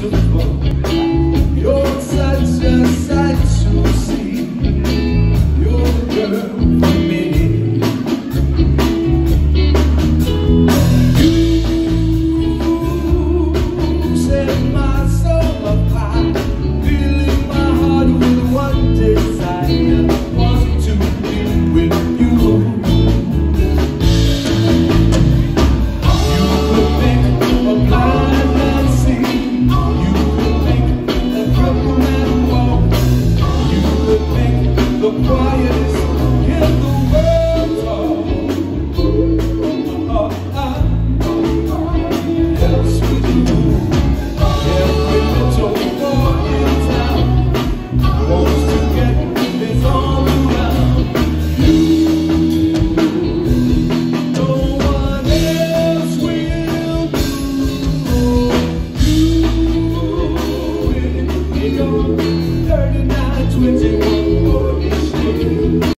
Super Bowl. 39, 21,